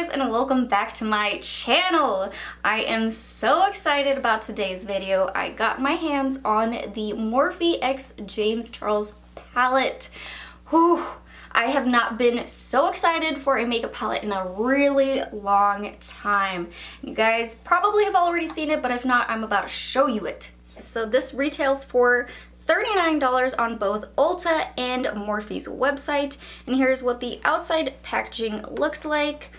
guys and welcome back to my channel. I am so excited about today's video. I got my hands on the Morphe X James Charles palette. Whew. I have not been so excited for a makeup palette in a really long time. You guys probably have already seen it, but if not, I'm about to show you it. So this retails for $39 on both Ulta and Morphe's website. And here's what the outside packaging looks like.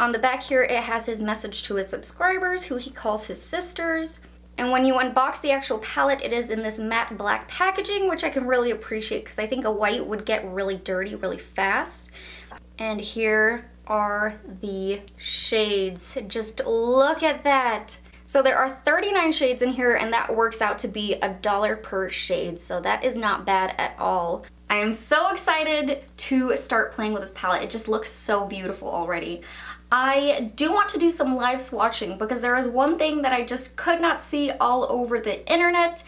On the back here, it has his message to his subscribers, who he calls his sisters. And when you unbox the actual palette, it is in this matte black packaging, which I can really appreciate because I think a white would get really dirty really fast. And here are the shades. Just look at that. So there are 39 shades in here and that works out to be a dollar per shade. So that is not bad at all. I am so excited to start playing with this palette. It just looks so beautiful already. I do want to do some live swatching because there is one thing that I just could not see all over the internet.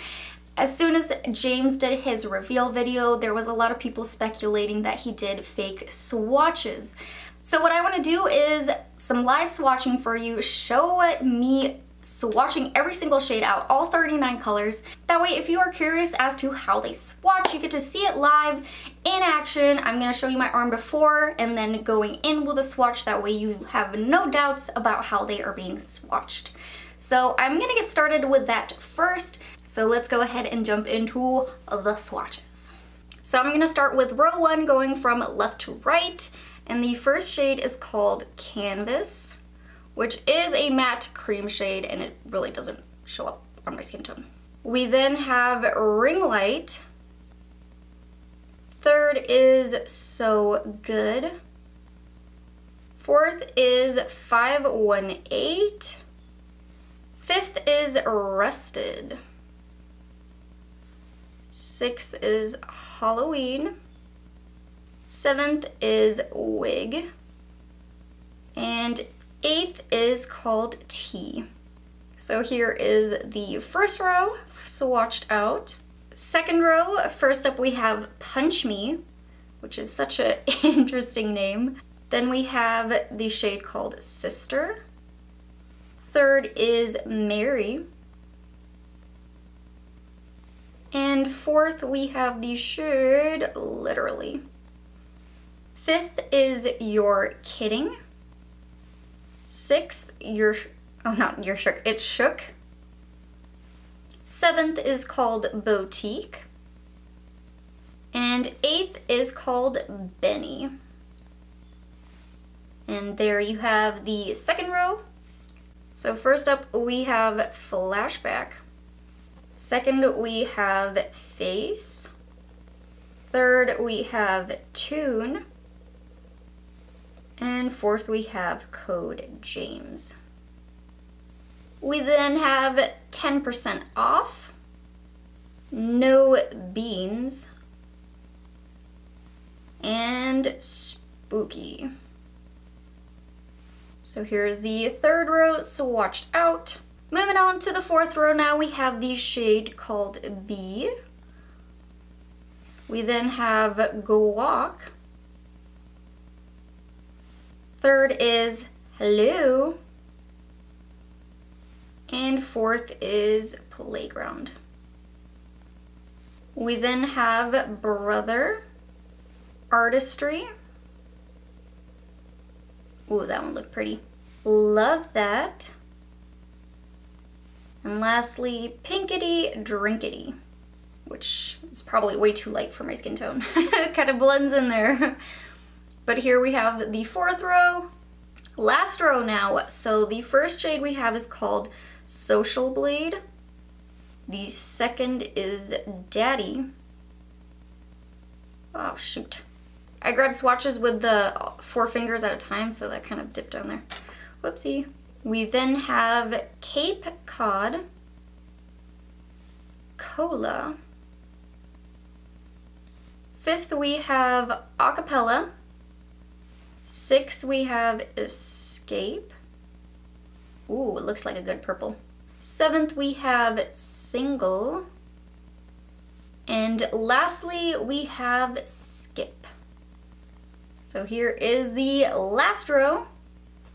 As soon as James did his reveal video, there was a lot of people speculating that he did fake swatches. So what I want to do is some live swatching for you, show me swatching every single shade out, all 39 colors. That way, if you are curious as to how they swatch, you get to see it live in action. I'm gonna show you my arm before and then going in with a swatch. That way you have no doubts about how they are being swatched. So I'm gonna get started with that first. So let's go ahead and jump into the swatches. So I'm gonna start with row one going from left to right. And the first shade is called Canvas which is a matte cream shade and it really doesn't show up on my skin tone. We then have Ring Light. Third is So Good. Fourth is 518. Fifth is Rusted. Sixth is Halloween. Seventh is Wig. And eighth is called Tea. So here is the first row swatched out. Second row, first up we have Punch Me, which is such an interesting name. Then we have the shade called Sister. Third is Mary. And fourth, we have the shade Literally. Fifth is You're Kidding. Sixth, you're, oh not you're shook, it's shook. Seventh is called boutique. And eighth is called Benny. And there you have the second row. So first up we have flashback. Second we have face. Third we have tune. And fourth, we have code James. We then have 10% off, no beans, and spooky. So here's the third row swatched out. Moving on to the fourth row now, we have the shade called B. We then have Guac, Third is hello. And fourth is playground. We then have brother, artistry. Ooh, that one looked pretty. Love that. And lastly, pinkity drinkity, which is probably way too light for my skin tone. kind of blends in there. But here we have the fourth row, last row now. So the first shade we have is called Social Blade. The second is Daddy. Oh, shoot. I grabbed swatches with the four fingers at a time, so that kind of dipped down there. Whoopsie. We then have Cape Cod, Cola. Fifth, we have Acapella. Six, we have Escape. Ooh, it looks like a good purple. Seventh, we have Single. And lastly, we have Skip. So here is the last row.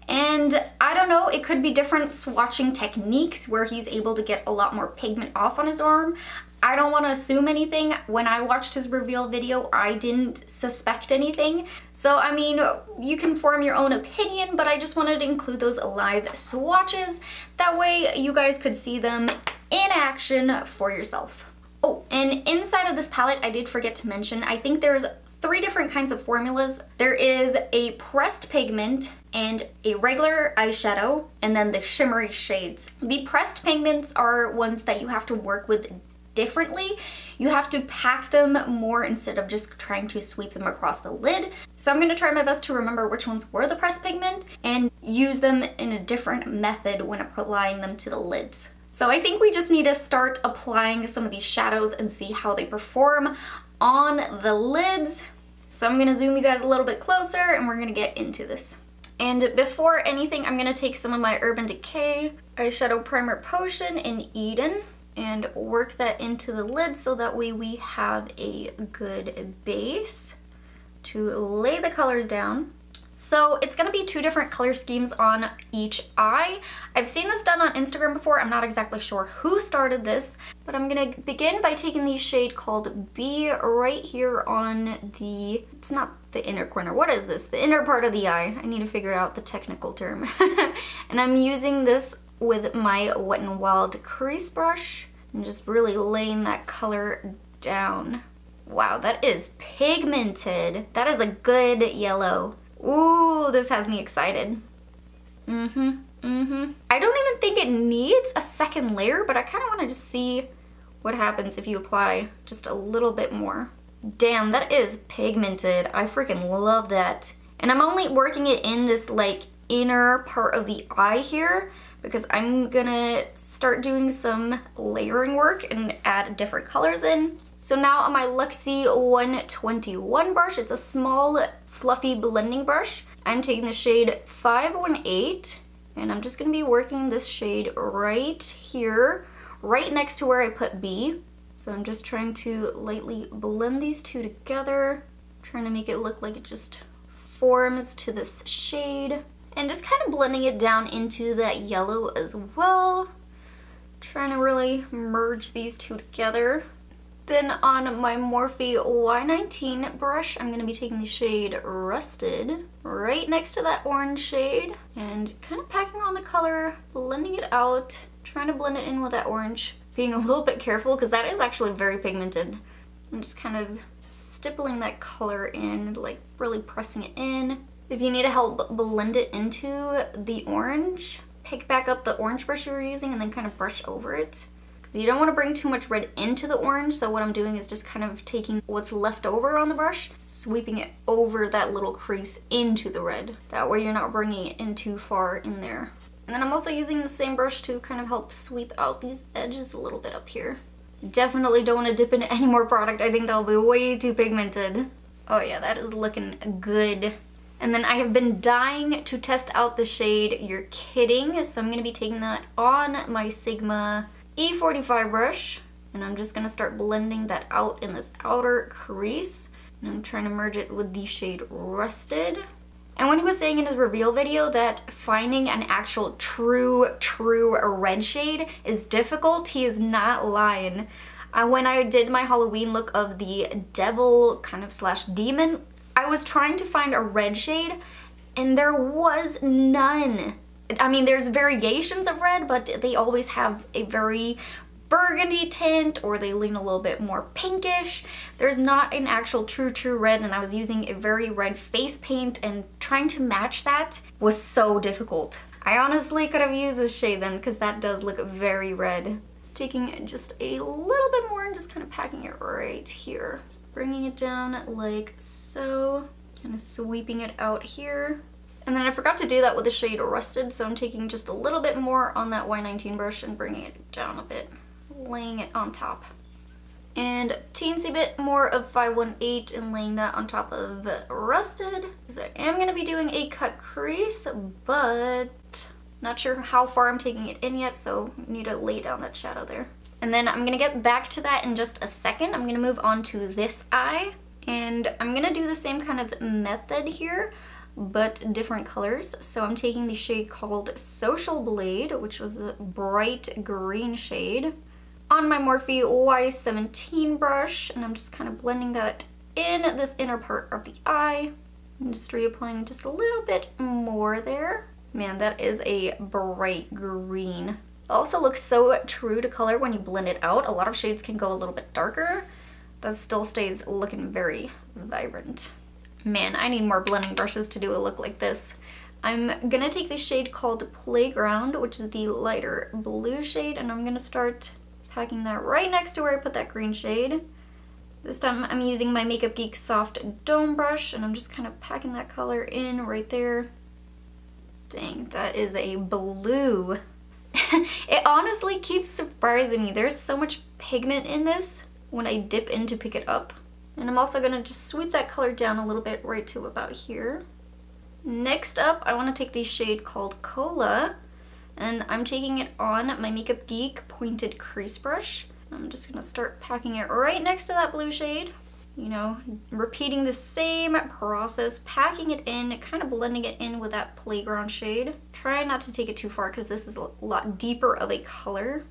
And I don't know, it could be different swatching techniques where he's able to get a lot more pigment off on his arm. I don't want to assume anything. When I watched his reveal video, I didn't suspect anything. So, I mean, you can form your own opinion, but I just wanted to include those live swatches. That way you guys could see them in action for yourself. Oh, and inside of this palette, I did forget to mention, I think there's three different kinds of formulas. There is a pressed pigment and a regular eyeshadow, and then the shimmery shades. The pressed pigments are ones that you have to work with differently. You have to pack them more instead of just trying to sweep them across the lid. So I'm gonna try my best to remember which ones were the pressed pigment and use them in a different method when applying them to the lids. So I think we just need to start applying some of these shadows and see how they perform on the lids. So I'm gonna zoom you guys a little bit closer and we're gonna get into this. And before anything, I'm gonna take some of my Urban Decay eyeshadow primer potion in Eden and work that into the lid so that way we have a good base to lay the colors down. So it's going to be two different color schemes on each eye. I've seen this done on Instagram before. I'm not exactly sure who started this, but I'm going to begin by taking the shade called B right here on the, it's not the inner corner. What is this? The inner part of the eye. I need to figure out the technical term. and I'm using this with my Wet n Wild crease brush and just really laying that color down. Wow, that is pigmented. That is a good yellow. Ooh, this has me excited. Mm-hmm, mm-hmm. I don't even think it needs a second layer, but I kind of want to just see what happens if you apply just a little bit more. Damn, that is pigmented. I freaking love that. And I'm only working it in this like inner part of the eye here because I'm gonna start doing some layering work and add different colors in. So now on my Luxie 121 brush, it's a small fluffy blending brush. I'm taking the shade 518 and I'm just gonna be working this shade right here, right next to where I put B. So I'm just trying to lightly blend these two together, trying to make it look like it just forms to this shade and just kind of blending it down into that yellow as well. Trying to really merge these two together. Then on my Morphe Y19 brush, I'm going to be taking the shade Rusted right next to that orange shade and kind of packing on the color, blending it out, trying to blend it in with that orange, being a little bit careful because that is actually very pigmented. I'm just kind of stippling that color in, like really pressing it in. If you need to help blend it into the orange, pick back up the orange brush you were using and then kind of brush over it. Because you don't want to bring too much red into the orange, so what I'm doing is just kind of taking what's left over on the brush, sweeping it over that little crease into the red. That way you're not bringing it in too far in there. And then I'm also using the same brush to kind of help sweep out these edges a little bit up here. Definitely don't want to dip into any more product. I think that'll be way too pigmented. Oh yeah, that is looking good. And then I have been dying to test out the shade You're Kidding. So I'm going to be taking that on my Sigma E45 brush. And I'm just going to start blending that out in this outer crease. And I'm trying to merge it with the shade Rusted. And when he was saying in his reveal video that finding an actual true, true red shade is difficult, he is not lying. Uh, when I did my Halloween look of the devil kind of slash demon I was trying to find a red shade and there was none. I mean, there's variations of red, but they always have a very burgundy tint or they lean a little bit more pinkish. There's not an actual true true red and I was using a very red face paint and trying to match that was so difficult. I honestly could have used this shade then because that does look very red. Taking just a little bit more and just kind of packing it right here bringing it down like so, kind of sweeping it out here. And then I forgot to do that with the shade Rusted, so I'm taking just a little bit more on that Y19 brush and bringing it down a bit, laying it on top. And teensy bit more of 518 and laying that on top of Rusted. Because I am going to be doing a cut crease, but not sure how far I'm taking it in yet, so I need to lay down that shadow there. And then I'm gonna get back to that in just a second. I'm gonna move on to this eye and I'm gonna do the same kind of method here. but different colors. So I'm taking the shade called Social Blade, which was a bright green shade, on my Morphe Y17 brush, and I'm just kind of blending that in this inner part of the eye. I'm just reapplying just a little bit more there. Man, that is a bright green. Also looks so true to color when you blend it out. A lot of shades can go a little bit darker. That still stays looking very vibrant. Man, I need more blending brushes to do a look like this. I'm gonna take the shade called Playground, which is the lighter blue shade, and I'm gonna start packing that right next to where I put that green shade. This time I'm using my Makeup Geek Soft Dome Brush, and I'm just kind of packing that color in right there. Dang, that is a blue. it honestly keeps surprising me. There's so much pigment in this when I dip in to pick it up. And I'm also gonna just sweep that color down a little bit right to about here. Next up, I wanna take the shade called Cola, and I'm taking it on my Makeup Geek Pointed Crease Brush. I'm just gonna start packing it right next to that blue shade. You know, repeating the same process, packing it in, kind of blending it in with that playground shade. Try not to take it too far because this is a lot deeper of a color.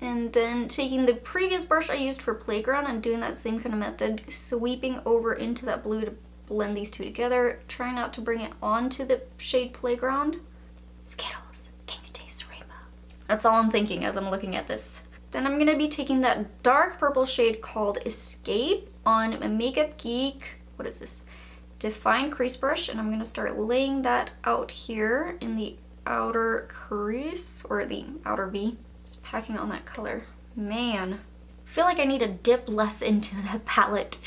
And then taking the previous brush I used for playground and doing that same kind of method, sweeping over into that blue to blend these two together. Try not to bring it onto the shade playground. Skittles, can you taste rainbow? That's all I'm thinking as I'm looking at this. Then I'm gonna be taking that dark purple shade called Escape on my Makeup Geek, what is this? Define Crease Brush, and I'm gonna start laying that out here in the outer crease, or the outer V. Just packing on that color. Man, I feel like I need to dip less into the palette,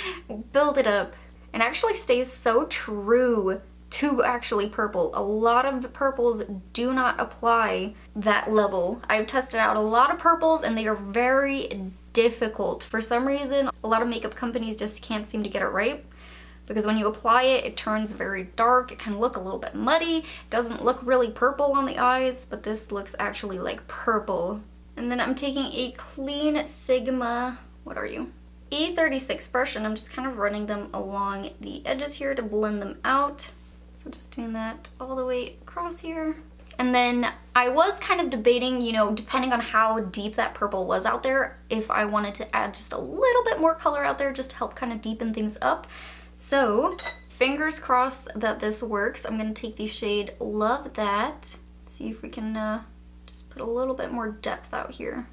build it up. And actually stays so true to actually purple. A lot of the purples do not apply that level. I've tested out a lot of purples and they are very difficult. For some reason, a lot of makeup companies just can't seem to get it right because when you apply it, it turns very dark. It can look a little bit muddy. It doesn't look really purple on the eyes, but this looks actually like purple. And then I'm taking a clean Sigma, what are you? E36 brush and I'm just kind of running them along the edges here to blend them out. Just doing that all the way across here. And then I was kind of debating, you know, depending on how deep that purple was out there, if I wanted to add just a little bit more color out there just to help kind of deepen things up. So fingers crossed that this works. I'm going to take the shade Love That. See if we can uh, just put a little bit more depth out here.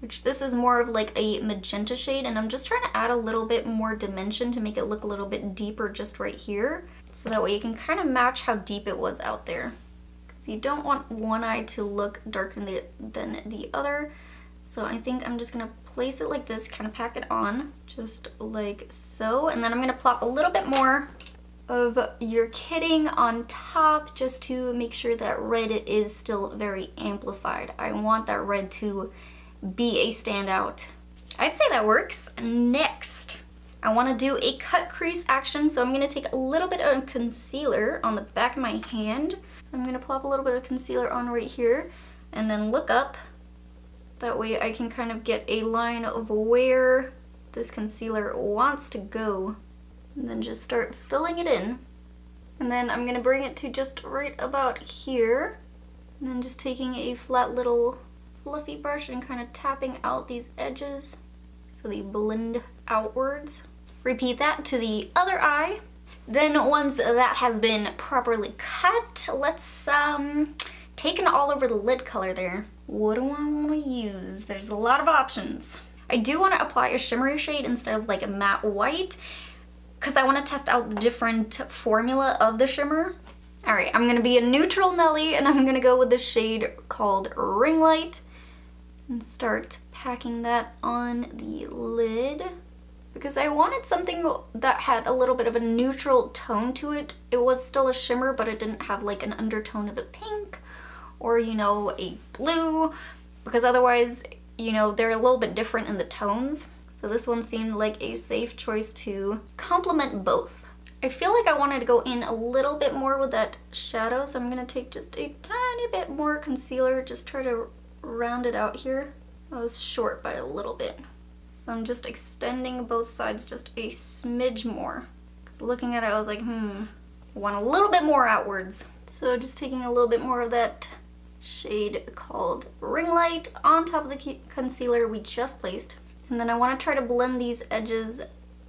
Which this is more of like a magenta shade and I'm just trying to add a little bit more dimension to make it look a little bit deeper just right here. So that way you can kind of match how deep it was out there. Because you don't want one eye to look darker than the other. So I think I'm just gonna place it like this, kind of pack it on, just like so. And then I'm gonna plop a little bit more of your kidding on top just to make sure that red is still very amplified. I want that red to be a standout. I'd say that works. Next, I want to do a cut crease action, so I'm going to take a little bit of concealer on the back of my hand. So I'm going to plop a little bit of concealer on right here and then look up that way I can kind of get a line of where this concealer wants to go. And then just start filling it in. And then I'm going to bring it to just right about here. And then just taking a flat little fluffy brush and kind of tapping out these edges so they blend outwards. Repeat that to the other eye. Then once that has been properly cut, let's um, take an all over the lid color there. What do I want to use? There's a lot of options. I do want to apply a shimmery shade instead of like a matte white because I want to test out the different formula of the shimmer. Alright, I'm going to be a neutral Nelly and I'm going to go with the shade called Ring Light and start packing that on the lid because I wanted something that had a little bit of a neutral tone to it. It was still a shimmer, but it didn't have like an undertone of a pink or, you know, a blue, because otherwise, you know, they're a little bit different in the tones. So this one seemed like a safe choice to complement both. I feel like I wanted to go in a little bit more with that shadow, so I'm going to take just a tiny bit more concealer, just try to round it out here. I was short by a little bit. So I'm just extending both sides just a smidge more. Because looking at it, I was like, hmm, want a little bit more outwards. So just taking a little bit more of that shade called Ring Light on top of the concealer we just placed. And then I want to try to blend these edges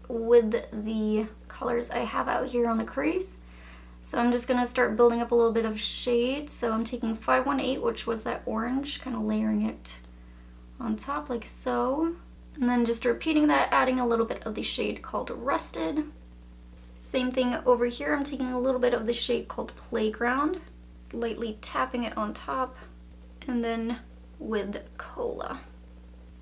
with the colors I have out here on the crease. So I'm just going to start building up a little bit of shade. So I'm taking 518, which was that orange, kind of layering it on top like so. And then just repeating that, adding a little bit of the shade called Rusted. Same thing over here, I'm taking a little bit of the shade called Playground, lightly tapping it on top, and then with Cola.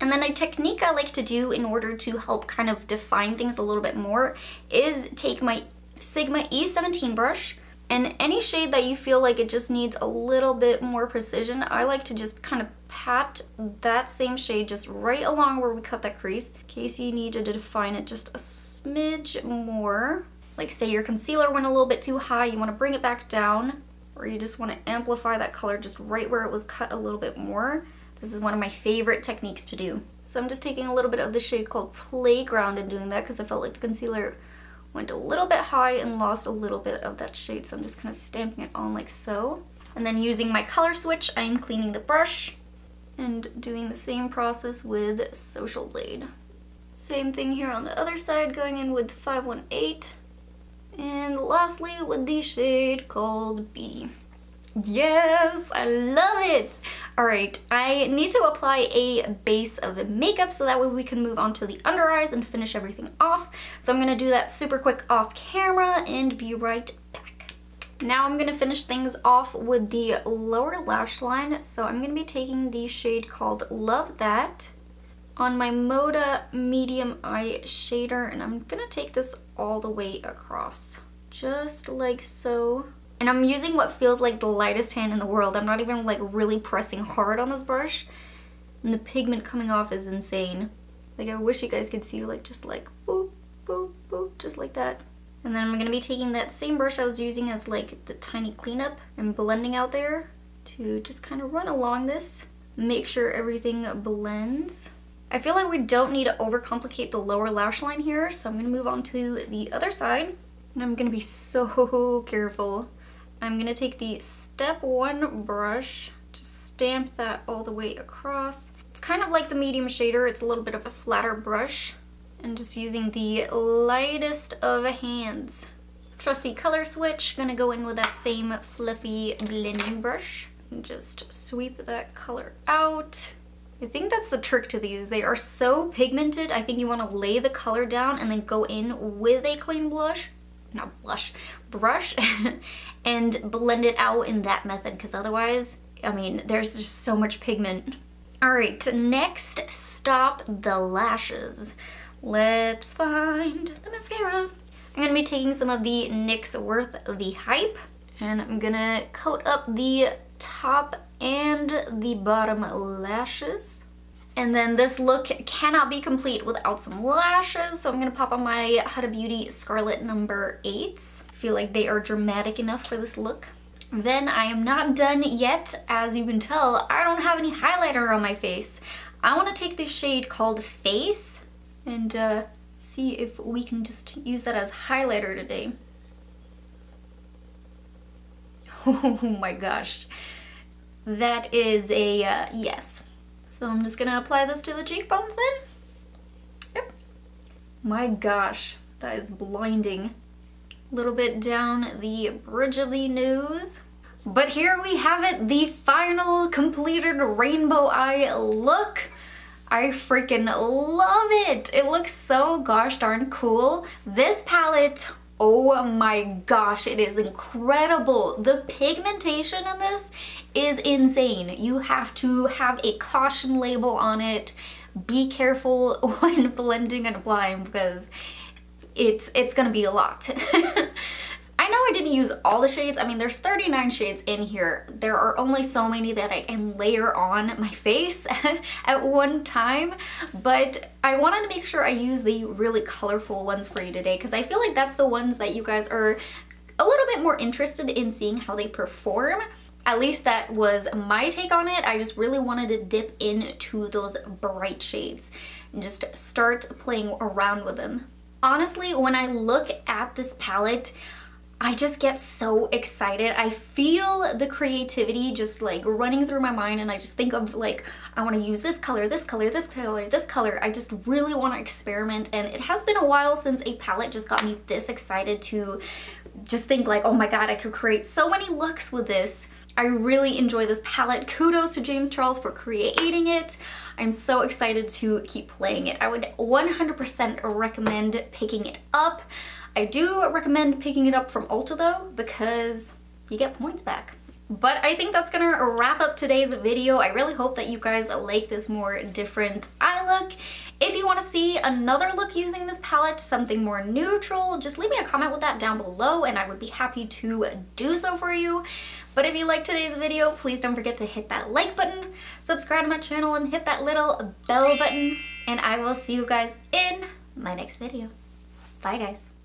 And then a technique I like to do in order to help kind of define things a little bit more is take my Sigma E17 brush and any shade that you feel like it just needs a little bit more precision, I like to just kind of pat that same shade just right along where we cut that crease in case you need to define it just a smidge more. Like say your concealer went a little bit too high, you want to bring it back down or you just want to amplify that color just right where it was cut a little bit more. This is one of my favorite techniques to do. So I'm just taking a little bit of the shade called Playground and doing that because I felt like the concealer went a little bit high and lost a little bit of that shade. So I'm just kind of stamping it on like so. And then using my color switch, I'm cleaning the brush and doing the same process with Social Blade. Same thing here on the other side, going in with 518. And lastly, with the shade called B. Yes, I love it. All right, I need to apply a base of makeup so that way we can move on to the under eyes and finish everything off. So I'm gonna do that super quick off camera and be right back. Now I'm gonna finish things off with the lower lash line. So I'm gonna be taking the shade called Love That on my Moda medium eye shader and I'm gonna take this all the way across just like so and I'm using what feels like the lightest hand in the world. I'm not even like really pressing hard on this brush. And the pigment coming off is insane. Like I wish you guys could see like just like boop, boop, boop, just like that. And then I'm gonna be taking that same brush I was using as like the tiny cleanup and blending out there to just kind of run along this. Make sure everything blends. I feel like we don't need to overcomplicate the lower lash line here, so I'm gonna move on to the other side. And I'm gonna be so careful I'm gonna take the step one brush to stamp that all the way across. It's kind of like the medium shader, it's a little bit of a flatter brush. And just using the lightest of hands. Trusty color switch, gonna go in with that same fluffy blending brush. And just sweep that color out. I think that's the trick to these. They are so pigmented, I think you wanna lay the color down and then go in with a clean blush not blush, brush and blend it out in that method because otherwise, I mean, there's just so much pigment. All right, next stop the lashes. Let's find the mascara. I'm gonna be taking some of the NYX Worth the Hype and I'm gonna coat up the top and the bottom lashes. And then this look cannot be complete without some lashes. So I'm to pop on my Huda Beauty Scarlet number 8s. I feel like they are dramatic enough for this look. Then I am not done yet. As you can tell, I don't have any highlighter on my face. I want to take this shade called Face and uh, see if we can just use that as highlighter today. Oh my gosh. That is a uh, yes. So I'm just gonna apply this to the cheekbones then. Yep. My gosh, that is blinding. A little bit down the bridge of the nose. But here we have it, the final completed rainbow eye look. I freaking love it. It looks so gosh darn cool. This palette, oh my gosh, it is incredible. The pigmentation in this is insane. You have to have a caution label on it. Be careful when blending and applying because it's it's gonna be a lot. I know I didn't use all the shades. I mean, there's 39 shades in here. There are only so many that I can layer on my face at one time, but I wanted to make sure I use the really colorful ones for you today because I feel like that's the ones that you guys are a little bit more interested in seeing how they perform. At least that was my take on it. I just really wanted to dip into those bright shades and just start playing around with them. Honestly, when I look at this palette, I just get so excited. I feel the creativity just like running through my mind and I just think of like, I wanna use this color, this color, this color, this color. I just really wanna experiment and it has been a while since a palette just got me this excited to just think like, oh my god, I could create so many looks with this. I really enjoy this palette. Kudos to James Charles for creating it. I'm so excited to keep playing it. I would 100% recommend picking it up. I do recommend picking it up from Ulta though because you get points back. But I think that's gonna wrap up today's video. I really hope that you guys like this more different eye look. If you want to see another look using this palette, something more neutral, just leave me a comment with that down below and I would be happy to do so for you. But if you liked today's video, please don't forget to hit that like button, subscribe to my channel, and hit that little bell button. And I will see you guys in my next video. Bye guys.